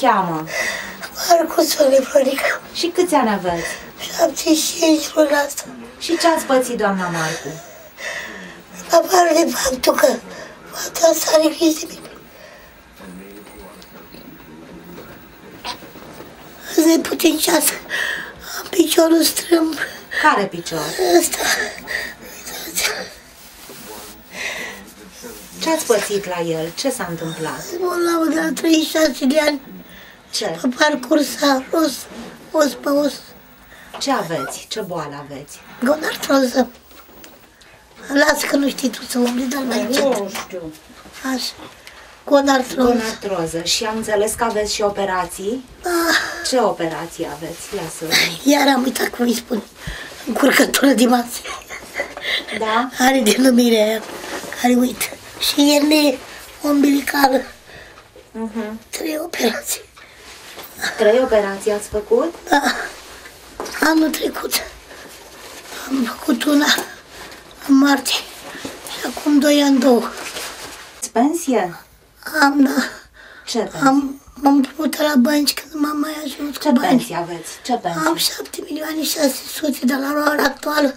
cheamă? Marcusul Florica. Și câți ani aveți? 75 luna asta. Și ce ați pățit, doamna Marcu? Afară de faptul că fata asta are grijă de mine. Azi neputincioasă. Am piciorul strâmb. Care picior? Ăsta. Ce ați pățit la el? Ce s-a întâmplat? Bolnavă de la 36 de ani. Ce? Pe parcurs a os, os pe os. Ce aveți? Ce boală aveți? Gonartroză. Lasă că nu știi tu să umbli, dar mai încet. Nu știu. Așa. Gonartroză. Gonartroză. Și am înțeles că aveți și operații? Ah, Ce operații aveți? Ia să... iar am uitat cum îi spun. Încurcătură de masă. Da? Are denumirea aia, care uită. Și ierne umbilicală. Mhm. Trei operații. Trei operații ați făcut? Da. Anul trecut am făcut una în martie și acum doi ani două. Ați pensie? Am, da. Ce pensie? Am, m-am putut la bănci când m-am mai ajuns Ce cu bani. pensie aveți? Ce Am pensie? 7 milioane 600, dar la ora actuală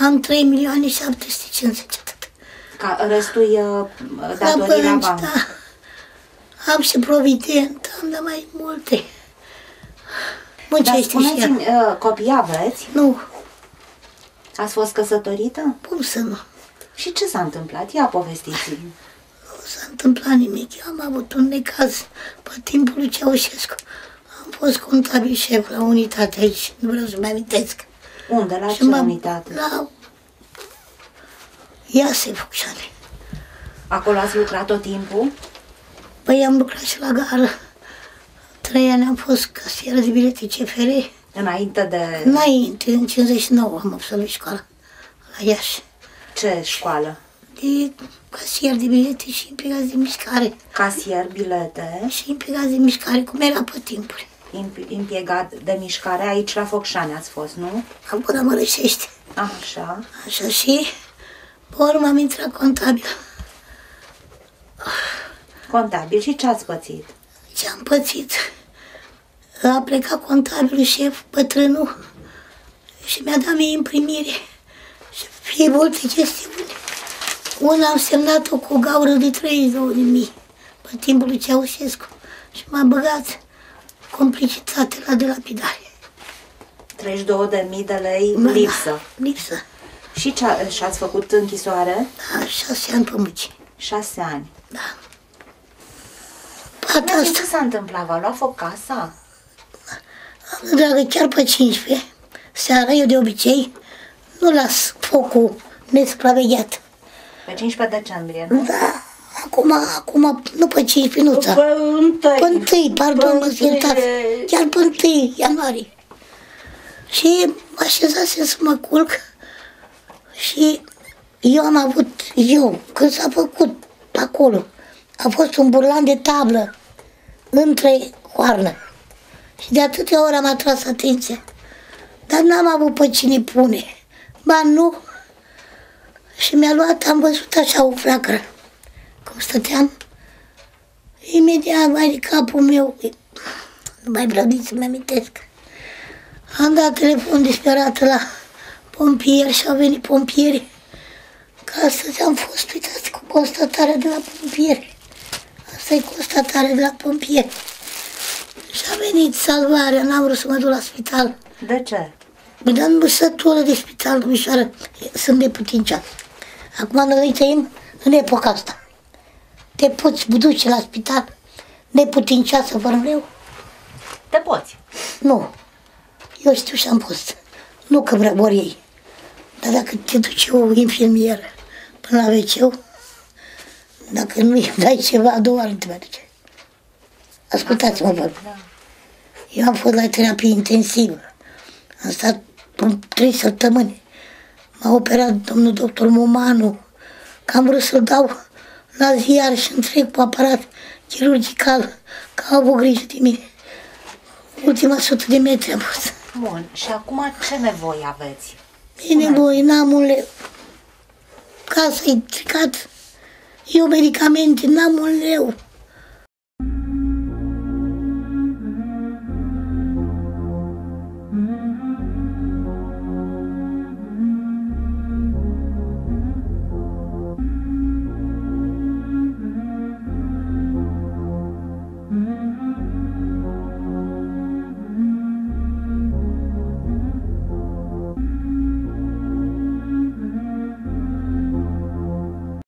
am 3 milioane 750. Atât. Ca restul e uh, La datorii la bănci, bancă. da. Am și provident, am de mai multe. Dar Muncește și ea. spuneți-mi, uh, copii aveți? Nu, Ați fost căsătorită? cum să nu? Și ce s-a întâmplat? Ia povestiți-mi. Nu s-a întâmplat nimic. Eu am avut un necaz pe timpul lui Ceaușescu. Am fost contabil șef la unitate aici, nu vreau să-mi amintesc. Unde? La Și ce m-am- unitate? La Iase Focșane. Acolo ați lucrat tot timpul? Păi am lucrat și la gară. Trei ani am fost casieră de bilete CFR. Înainte de Înainte, în 59 am absolvit școala la Iași. ce școală? De casier de bilete și implicați de mișcare. Casier, bilete, Și implicați de mișcare, cum era pe timpuri. imp- impiegat de mișcare. Aici la Focșani ați fost, nu? Am până mă rășește. Așa. Așa și pe urmă am intrat contabil. Contabil. Și ce ați pățit? Ce am pățit? A plecat contabilul șef, bătrânul, și mi-a dat mie imprimire. Și fie multe chestiuni. Una am semnat-o cu o gaură de 32 de mii pe timpul lui Ceaușescu și m-a băgat complicitate la delapidare. 32.000 de lei Da, lipsă. Lipsă. Și ce a- și ați făcut închisoare? Da, șase ani pe muci. Șase ani. Da. Pata Spuneți-mi asta, ce s-a întâmplat? V-a luat foc casa? Dragă, chiar pe 15, seara, eu de obicei nu las focul nesupravegheat. Pe 15 decembrie, nu? Da, acum, acum, nu pe 15 minuța. Pe întâi. Pe întâi, pardon, mă întâi. iertați, chiar pe întâi ianuarie. Și mă așezasem să mă culc și eu am avut, eu, când s-a făcut acolo, a fost un burlan de tablă între coarnă. Și de atâtea ori am atras atenția. Dar n-am avut pe cine pune. Ba nu. Și mi-a luat, am văzut așa o flacără. Cum stăteam, Imediat mai de capul meu, nu mai vreau nici să-mi amintesc. Am dat telefon disperat la pompieri și au venit pompieri. Că astăzi am fost, uitați, cu constatarea de la pompieri. Asta e constatarea de la pompieri. Și a venit salvarea, n-am vrut să mă duc la spital. De ce? Mă dăm băsătură de spital, domnișoară, sunt neputincioasă. Acum noi trăim în epoca asta. Te poți duce la spital neputincioasă fără leu? Te poți. Nu. Eu știu și am fost. Nu că vrea vor ei. Dar dacă te duce o infirmieră până la wc dacă nu îi dai ceva, a doua ori te mai duce. Ascultați-mă, vă. Da. Eu am fost la terapie intensivă. Am stat în trei săptămâni. M-a operat domnul doctor Momanu, că am vrut să-l dau la ziar și întreg cu aparat chirurgical, că au avut grijă de mine. Ultima sută de metri am fost. Bun. Și acum ce nevoie aveți? E nevoie, n-am un leu. Casa e stricat. Eu medicamente, n-am un leu.